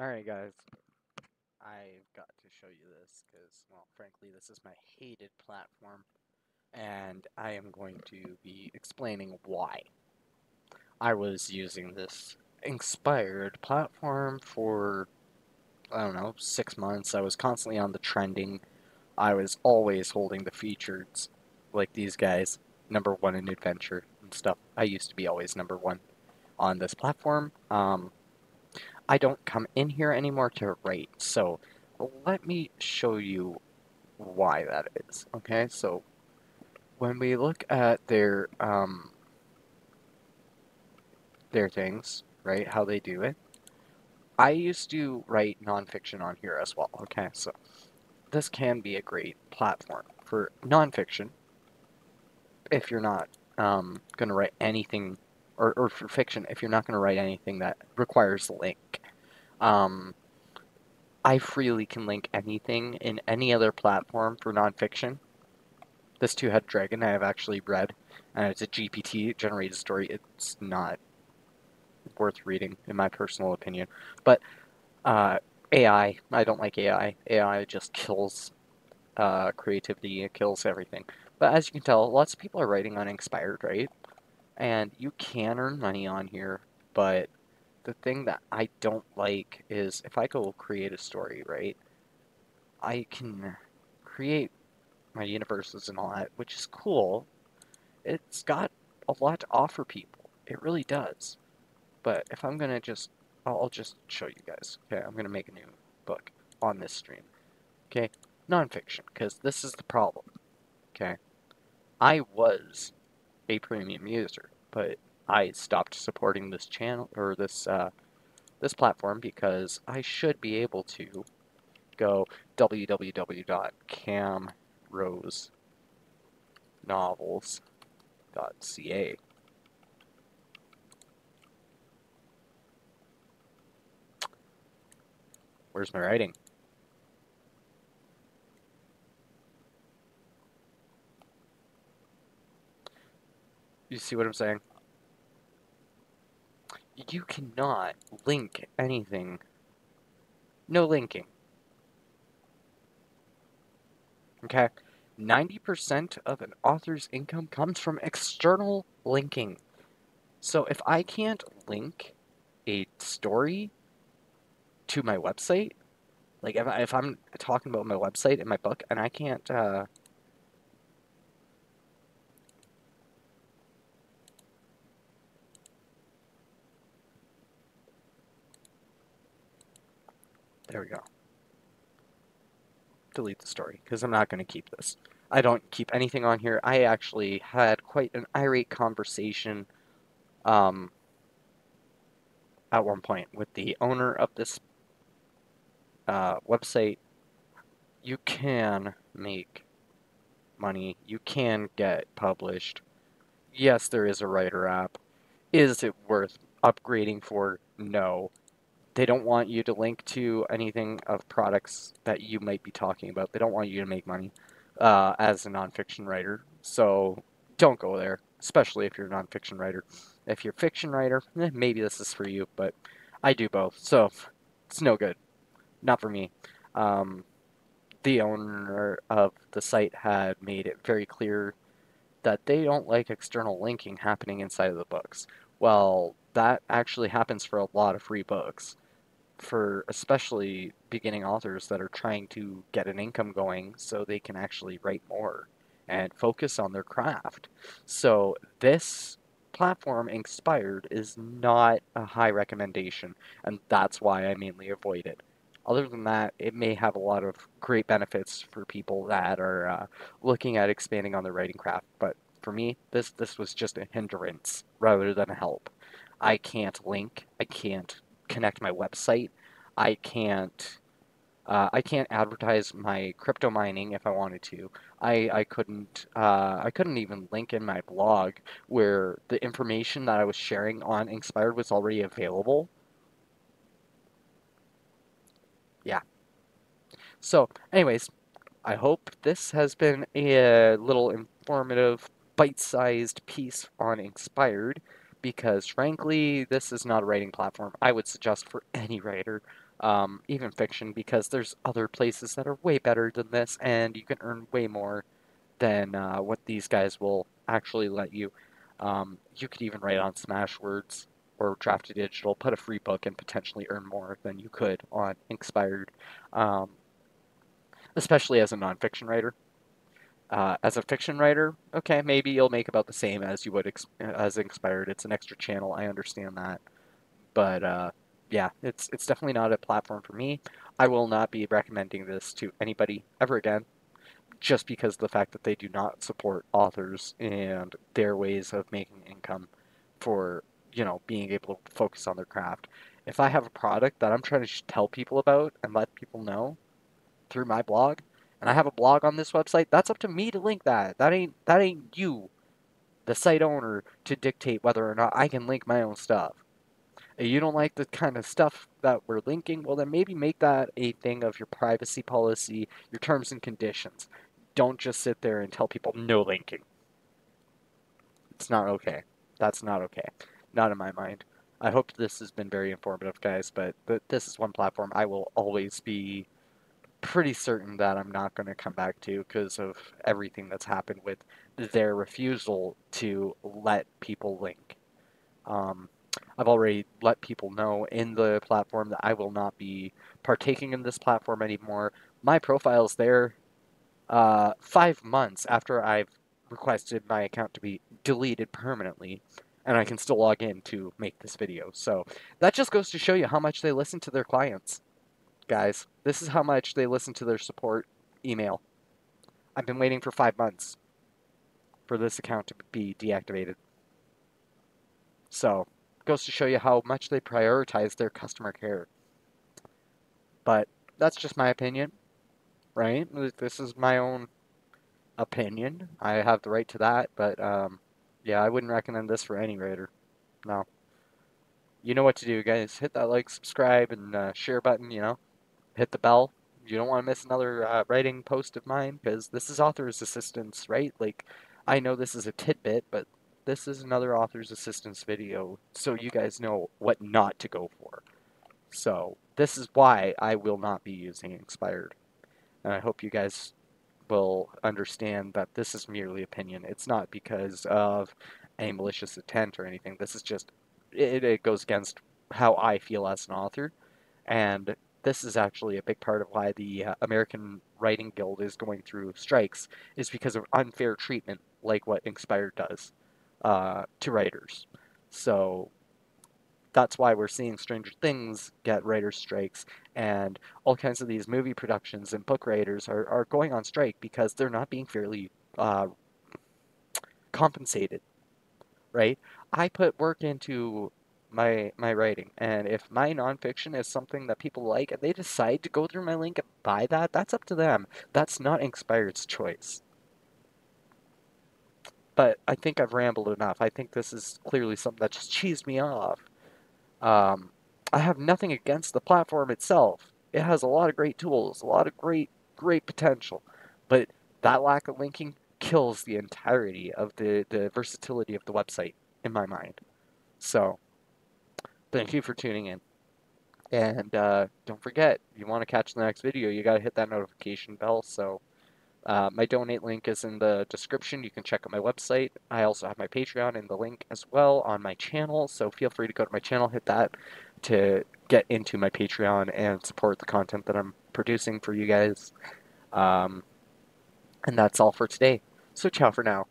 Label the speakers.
Speaker 1: Alright guys, I've got to show you this because, well, frankly, this is my hated platform, and I am going to be explaining why. I was using this Inkspired platform for, I don't know, six months. I was constantly on the trending. I was always holding the features, like these guys, number one in adventure and stuff. I used to be always number one on this platform. Um, I don't come in here anymore to rate. So let me show you why that is. Okay, so when we look at their um, their things, right, how they do it, I used to write nonfiction on here as well. Okay, so this can be a great platform for nonfiction if you're not um, going to write anything or, or for fiction if you're not going to write anything that requires link. Um, I freely can link anything in any other platform for nonfiction. This two-head dragon I have actually read, and it's a GPT generated story. It's not worth reading, in my personal opinion. But uh, AI, I don't like AI. AI just kills uh, creativity, it kills everything. But as you can tell, lots of people are writing on Inkspired, right? And you can earn money on here, but the thing that I don't like is if I go create a story, right? I can create my universes and all that, which is cool. It's got a lot to offer people. It really does. But if I'm going to just, I'll just show you guys. Okay, I'm going to make a new book on this stream. Okay, nonfiction, because this is the problem. Okay, I was a premium user, but I stopped supporting this channel or this uh, this platform because I should be able to go www.camrosenovels.ca. Where's my writing? You see what I'm saying? You cannot link anything. No linking. Okay? 90% of an author's income comes from external linking. So if I can't link a story to my website, like if, I, I'm talking about my website in my book and I can't uh, There we go. Delete the story, because I'm not going to keep this. I don't keep anything on here. I actually had quite an irate conversation um, at one point with the owner of this uh, website. You can make money. You can get published. Yes, there is a writer app. Is it worth upgrading for? No they don't want you to link to anything of products that you might be talking about. They don't want you to make money uh, as a nonfiction writer. So don't go there, especially if you're a nonfiction writer. If you're a fiction writer, eh, maybe this is for you, but I do both, so it's no good. Not for me. Um, the owner of the site had made it very clear that they don't like external linking happening inside of the books. Well, that actually happens for a lot of free books for especially beginning authors that are trying to get an income going so they can actually write more and focus on their craft. So this platform Inkspired is not a high recommendation and that's why I mainly avoid it. Other than that, it may have a lot of great benefits for people that are uh, looking at expanding on their writing craft, but for me, this this was just a hindrance rather than a help. I can't link, I can't connect my website. I can't uh, I can't advertise my crypto mining if I wanted to. I, I couldn't uh, I couldn't even link in my blog where the information that I was sharing on Inkspired was already available. Yeah. So, anyways, I hope this has been a little informative, bite-sized piece on Inkspired. Because frankly, this is not a writing platform I would suggest for any writer, um, even fiction, because there's other places that are way better than this, and you can earn way more than uh, what these guys will actually let you. Um, you could even write on Smashwords or Draft2Digital, put a free book, and potentially earn more than you could on Inkspired, um, especially as a nonfiction writer. Uh, as a fiction writer, okay, maybe you'll make about the same as you would ex- as Inkspired. It's an extra channel, I understand that, but uh, yeah, it's it's definitely not a platform for me. I will not be recommending this to anybody ever again, just because of the fact that they do not support authors and their ways of making income for you know being able to focus on their craft. If I have a product that I'm trying to tell people about and let people know through my blog, and I have a blog on this website, that's up to me to link that. That ain't that ain't you, the site owner, to dictate whether or not I can link my own stuff. If you don't like the kind of stuff that we're linking, well then maybe make that a thing of your privacy policy, your terms and conditions. Don't just sit there and tell people no linking. It's not okay. That's not okay. Not in my mind. I hope this has been very informative, guys, but this is one platform I will always be pretty certain that I'm not going to come back to because of everything that's happened with their refusal to let people link. Um, I've already let people know in the platform that I will not be partaking in this platform anymore. My profile's there uh, five months after I've requested my account to be deleted permanently, and I can still log in to make this video. So that just goes to show you how much they listen to their clients guys. This is how much they listen to their support email. I've been waiting for five months for this account to be deactivated. So, goes to show you how much they prioritize their customer care. But that's just my opinion, right? This is my own opinion. I have the right to that, but um, yeah, I wouldn't recommend this for any writer. No. You know what to do, guys. Hit that like, subscribe, and uh, share button, you know hit the bell. You don't want to miss another uh, writing post of mine because this is author's assistance, right? Like, I know this is a tidbit, but this is another author's assistance video, so you guys know what not to go for. So, this is why I will not be using Inkspired. And I hope you guys will understand that this is merely opinion. It's not because of a malicious intent or anything. This is just, it, it goes against how I feel as an author. And this is actually a big part of why the uh, American Writing Guild is going through strikes, is because of unfair treatment like what Inkspired does uh, to writers. So that's why we're seeing Stranger Things get writers' strikes, and all kinds of these movie productions and book writers are, are going on strike because they're not being fairly uh, compensated, right? I put work into my my writing. And if my nonfiction is something that people like and they decide to go through my link and buy that, that's up to them. That's not Inkspired's choice. But I think I've rambled enough. I think this is clearly something that just cheesed me off. Um, I have nothing against the platform itself. It has a lot of great tools, a lot of great, great potential. But that lack of linking kills the entirety of the, the versatility of the website, in my mind. So, Thank you for tuning in. And uh, don't forget, if you want to catch the next video, you got to hit that notification bell. So uh, my donate link is in the description. You can check out my website. I also have my Patreon in the link as well on my channel. So feel free to go to my channel, hit that to get into my Patreon and support the content that I'm producing for you guys. Um, and that's all for today. So ciao for now.